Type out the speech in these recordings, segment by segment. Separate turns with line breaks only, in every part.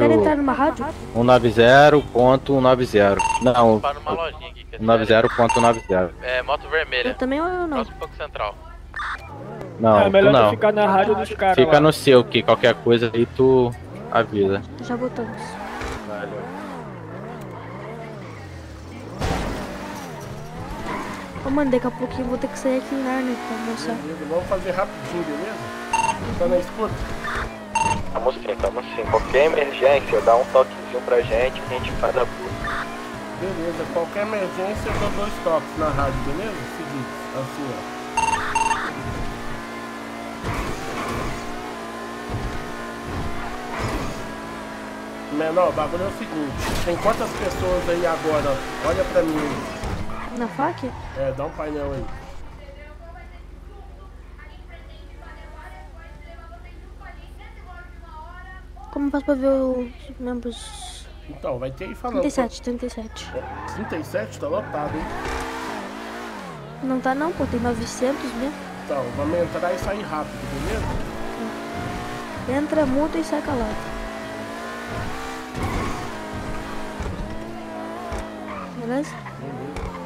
Rádio.
quer entrar numa rádio?
190.190. Não,
Para numa lojinha aqui. que é
190.190.
É, moto vermelha.
Eu também ou eu não?
Próximo Banco Central.
Não,
é melhor tu
não.
ficar na rádio dos caras.
Fica
lá.
no seu, que qualquer coisa aí tu avisa.
Já botamos.
Valeu.
Ô, mano, daqui a pouquinho eu vou ter que sair aqui em Narnia pra almoçar.
Vamos fazer rapidinho, beleza? Tá na escuta?
Tamo sim, tamo sim. Qualquer emergência, dá um toquezinho pra gente que a gente faz a busca.
Beleza, qualquer emergência eu dou dois toques na rádio, beleza? Seguinte, assim, ó. Menor, o bagulho é o seguinte, tem quantas pessoas aí agora? Olha pra mim aí.
Na faca?
É, dá um painel aí.
Como faz pra ver os membros?
Então, vai ter aí falando.
37, 37.
37 tá lotado, hein?
Não tá não, pô, tem 900 mesmo.
Então, vamos entrar e sair rápido, beleza?
Entra, multa e sai calado. Beleza? Tá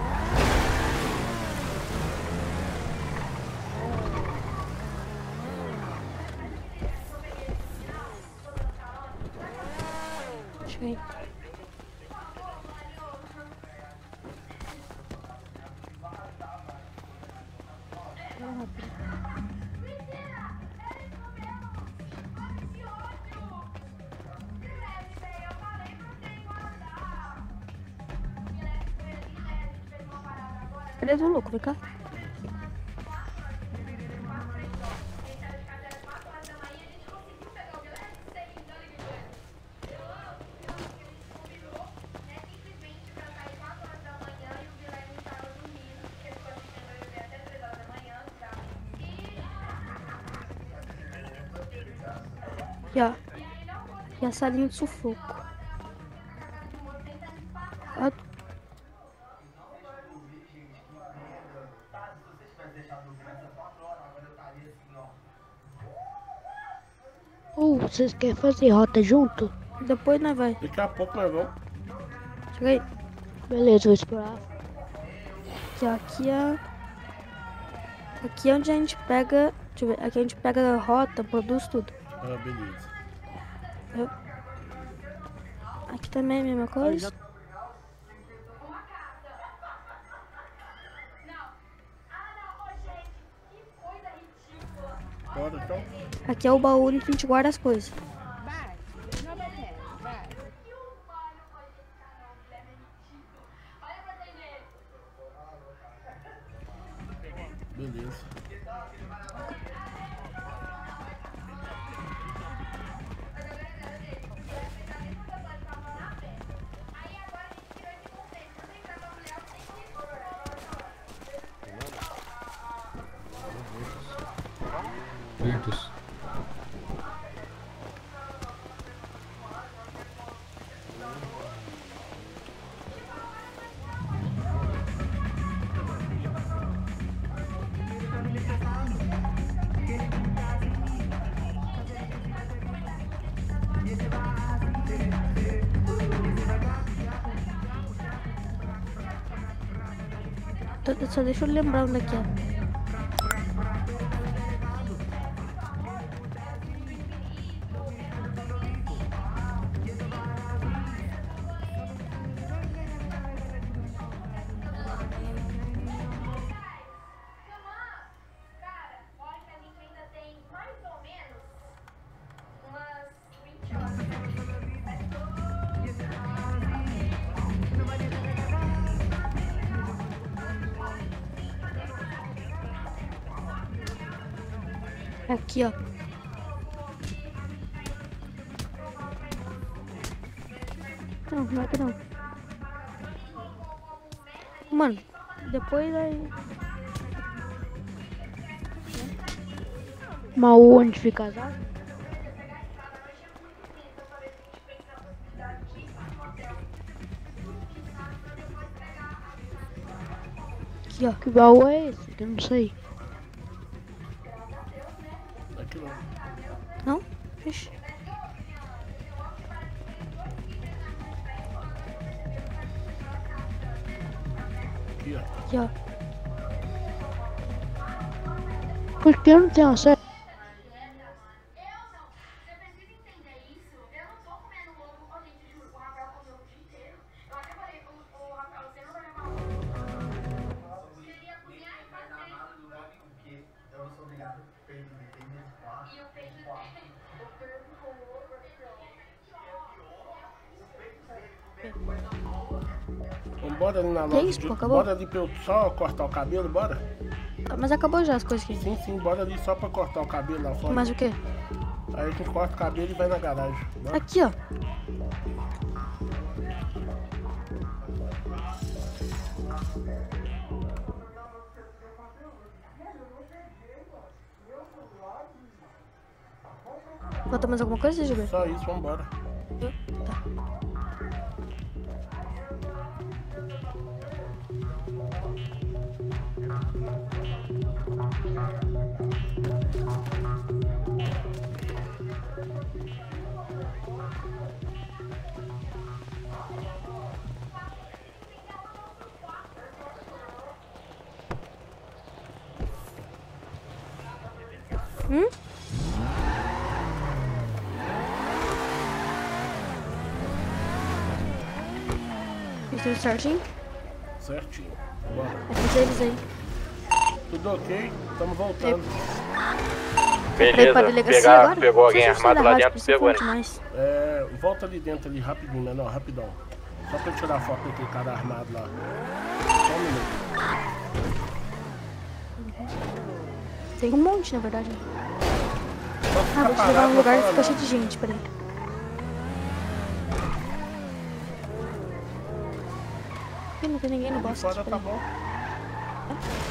Cadê o louco? Vem cá. E ó. E a salinha de sufoco.
Ou vocês querem fazer rota junto?
Depois nós vai.
Daqui a pouco nós vamos.
Chega aí.
Beleza, vou esperar.
Aqui, ó, aqui é. Aqui é onde a gente pega. Deixa eu ver. Aqui a gente pega a rota, produz tudo.
Ah, beleza.
Eu- Aqui também é a mesma coisa. Aqui é o baú onde a gente guarda as coisas. Tô- Só deixa eu lembrar onde é que é. Aqui, ó. Não, não é que não. Mano, depois aí.
Mas onde fica as
ó.
Que baú é esse? Eu não sei.
Aqui, ó.
Por que não tenho acesso?
Vambora ali na
Que
loja.
isso,
de-
pô, acabou?
Bora ali pra eu só cortar o cabelo, bora?
Tá, Mas acabou já as coisas aqui.
Sim, sim, bora ali só pra cortar o cabelo lá fora.
Mais o quê?
Aí a gente corta o cabelo e vai na garagem. Bora?
Aqui, ó. Falta mais alguma coisa, Gilberto?
Só isso, vambora.
Tá. Hum? Fez tudo certinho?
Certinho. Bora.
Avisa eles aí.
Tudo ok? Estamos voltando.
Beleza, pegar,
agora?
pegou alguém
Não
armado lá dentro, pegou
mais.
É, volta ali dentro ali rapidinho, menor, rapidão. Só pra eu tirar foto daquele cara armado lá. Só um minuto.
Tem um monte, na verdade. Ah, vou te levar
não
lugar que fica cheio
nada.
de gente, peraí. Ih, não tem ninguém no bosta.
fora tá bom
certo?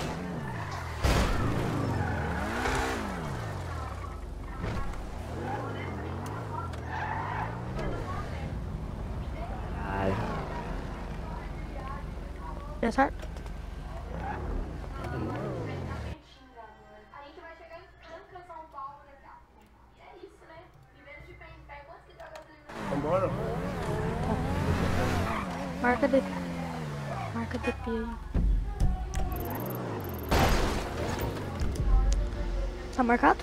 A gente vai chegar em Franca, São Paulo daqui a pouco. E é isso, né? Vivendo de pé em pé, quanto que tá a gasolina?
Vambora.
Marca DP. Marca DP aí. Tá marcado?